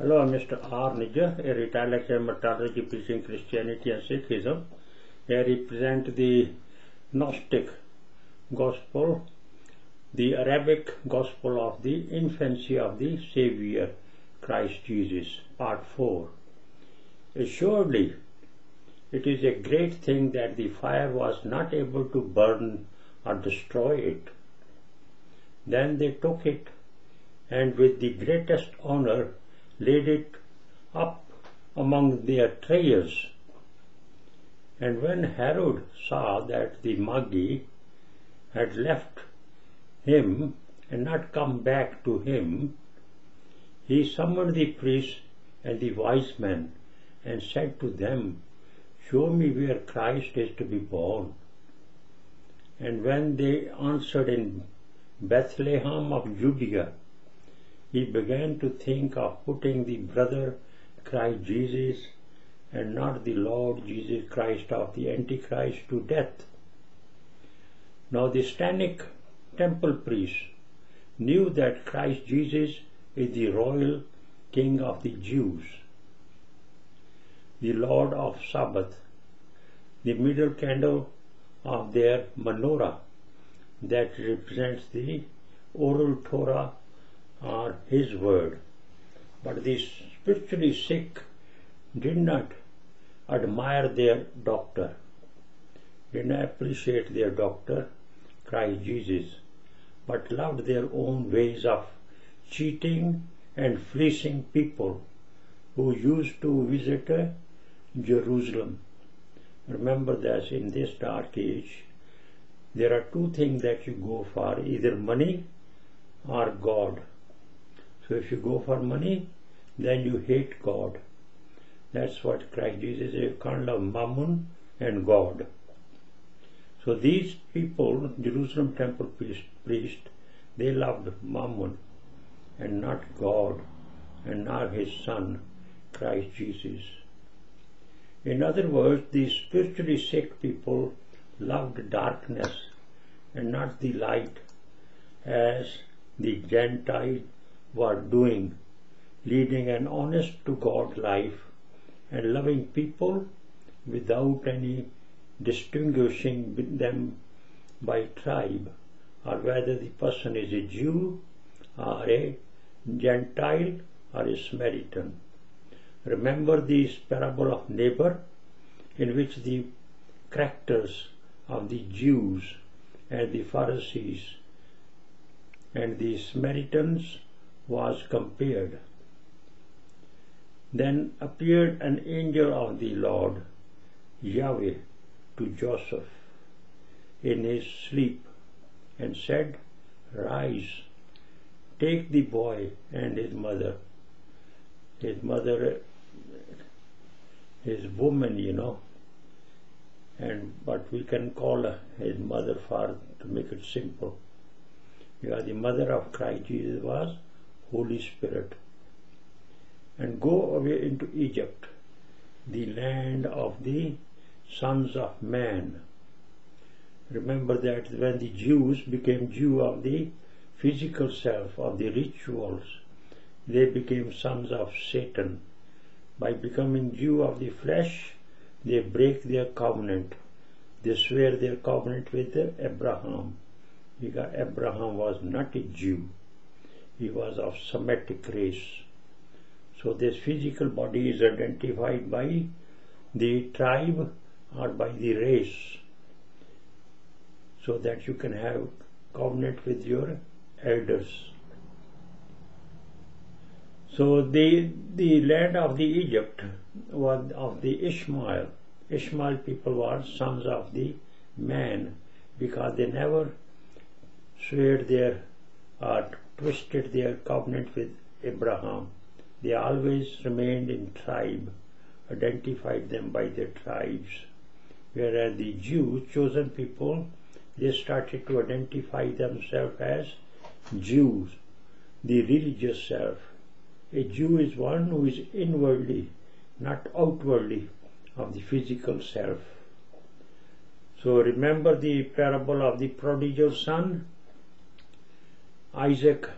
Hello, I'm Mr. R. Nijjhar, a retired lecturer in methodology preaching Christianity and Sikhism. I represent the Gnostic Gospel, the Arabic Gospel of the infancy of the Savior, Christ Jesus, Part 4. Assuredly, it is a great thing that the fire was not able to burn or destroy it. Then they took it and with the greatest honor laid it up among their treasures. And when Herod saw that the Magi had left him and not come back to him, he summoned the priests and the wise men and said to them, Show me where Christ is to be born. And when they answered in Bethlehem of Judea, he began to think of putting the brother Christ Jesus and not the Lord Jesus Christ of the Antichrist to death. Now the Stanic temple priests knew that Christ Jesus is the royal king of the Jews, the Lord of Sabbath, the middle candle of their menorah that represents the oral Torah or his word. But the spiritually sick did not admire their doctor, did not appreciate their doctor, Christ Jesus, but loved their own ways of cheating and fleecing people who used to visit uh, Jerusalem. Remember that in this dark age, there are two things that you go for either money or God. So if you go for money, then you hate God. That's what Christ Jesus. You can't love Mammon and God. So these people, Jerusalem temple priest, priest, they loved Mammon and not God and not his son, Christ Jesus. In other words, these spiritually sick people loved darkness and not the light as the Gentile were doing, leading an honest to God life and loving people without any distinguishing them by tribe or whether the person is a Jew or a Gentile or a Samaritan. Remember this parable of neighbor in which the characters of the Jews and the Pharisees and the Samaritans was compared. Then appeared an angel of the Lord, Yahweh, to Joseph in his sleep and said, Rise, take the boy and his mother. His mother is woman, you know, and but we can call his mother for to make it simple. Yeah, the mother of Christ Jesus was Holy Spirit, and go away into Egypt, the land of the sons of man. Remember that when the Jews became Jew of the physical self, of the rituals, they became sons of Satan. By becoming Jew of the flesh, they break their covenant. They swear their covenant with Abraham, because Abraham was not a Jew he was of Semitic race. So this physical body is identified by the tribe or by the race so that you can have covenant with your elders. So the the land of the Egypt was of the Ishmael. Ishmael people were sons of the man because they never swear their uh, twisted their covenant with Abraham. They always remained in tribe, identified them by their tribes. Whereas the Jews, chosen people, they started to identify themselves as Jews, the religious self. A Jew is one who is inwardly, not outwardly, of the physical self. So remember the parable of the prodigal son? Isaac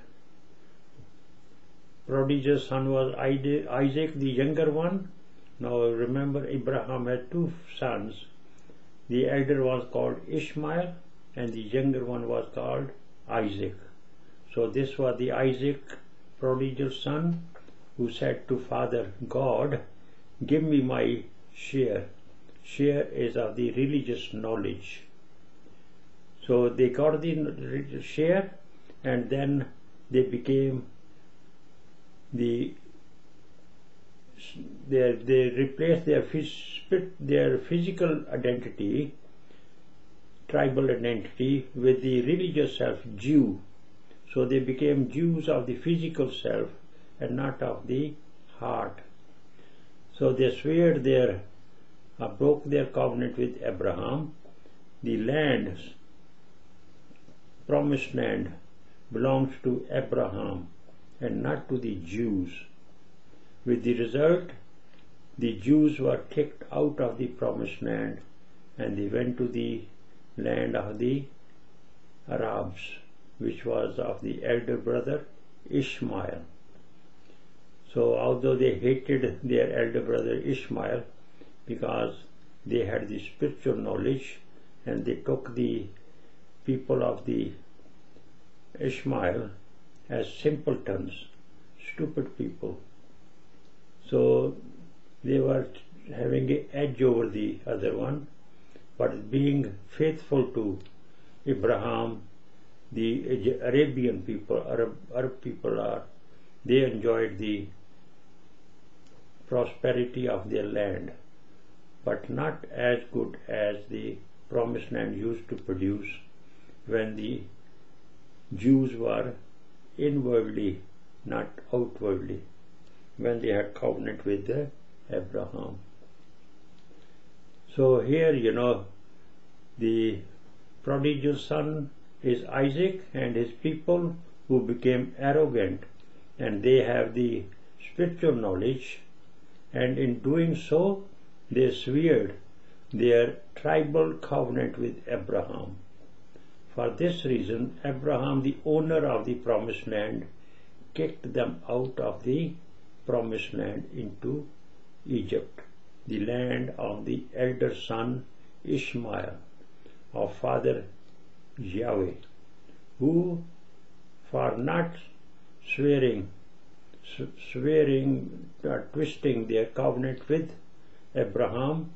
prodigious son was Isaac, the younger one. Now remember, Abraham had two sons. The elder was called Ishmael, and the younger one was called Isaac. So this was the Isaac, prodigal son, who said to Father God, Give me my share. Share is of the religious knowledge. So they got the share and then they became the they, they replaced their, their physical identity, tribal identity, with the religious self, Jew. So they became Jews of the physical self and not of the heart. So they swore their, uh, broke their covenant with Abraham. The land, promised land, belongs to Abraham and not to the Jews. With the result, the Jews were kicked out of the promised land and they went to the land of the Arabs, which was of the elder brother Ishmael. So although they hated their elder brother Ishmael because they had the spiritual knowledge and they took the people of the Ishmael as simpletons, stupid people. So they were having an edge over the other one, but being faithful to Abraham, the Arabian people, Arab, Arab people are, they enjoyed the prosperity of their land, but not as good as the promised land used to produce when the Jews were inwardly, not outwardly, when they had covenant with Abraham. So here, you know, the prodigal son is Isaac and his people who became arrogant and they have the spiritual knowledge and in doing so they severed their tribal covenant with Abraham. For this reason, Abraham, the owner of the promised land, kicked them out of the promised land into Egypt, the land of the elder son Ishmael, of father Yahweh, who, for not swearing swearing, uh, twisting their covenant with Abraham,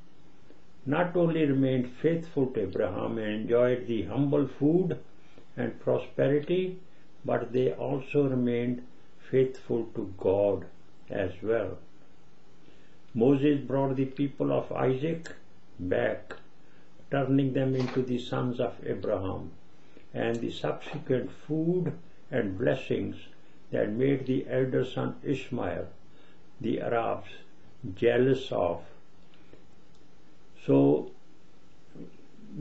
not only remained faithful to Abraham and enjoyed the humble food and prosperity, but they also remained faithful to God as well. Moses brought the people of Isaac back, turning them into the sons of Abraham, and the subsequent food and blessings that made the elder son Ishmael the Arabs jealous of. So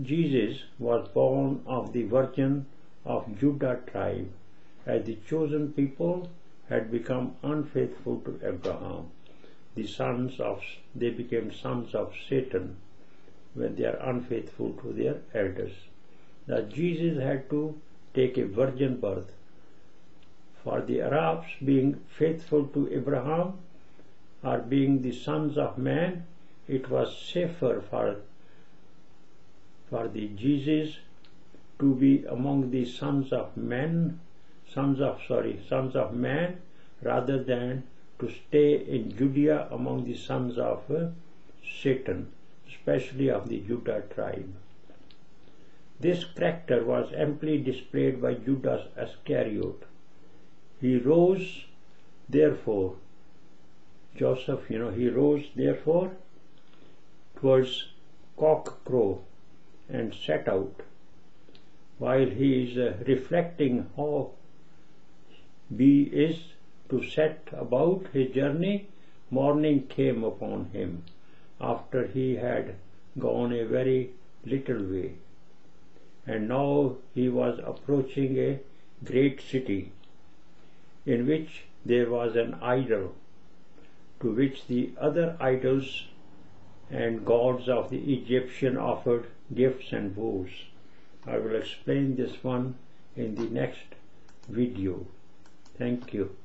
Jesus was born of the virgin of Judah tribe, as the chosen people had become unfaithful to Abraham. The sons of they became sons of Satan when they are unfaithful to their elders. That Jesus had to take a virgin birth for the Arabs being faithful to Abraham are being the sons of man, it was safer for, for the Jesus to be among the sons of men, sons of, sorry, sons of man, rather than to stay in Judea among the sons of uh, Satan, especially of the Judah tribe. This character was amply displayed by Judas Iscariot, he rose, therefore, Joseph, you know, he rose, therefore, towards cock crow and set out. While he is uh, reflecting how he is to set about his journey, morning came upon him after he had gone a very little way. And now he was approaching a great city in which there was an idol to which the other idols and gods of the Egyptian offered gifts and vows. I will explain this one in the next video. Thank you.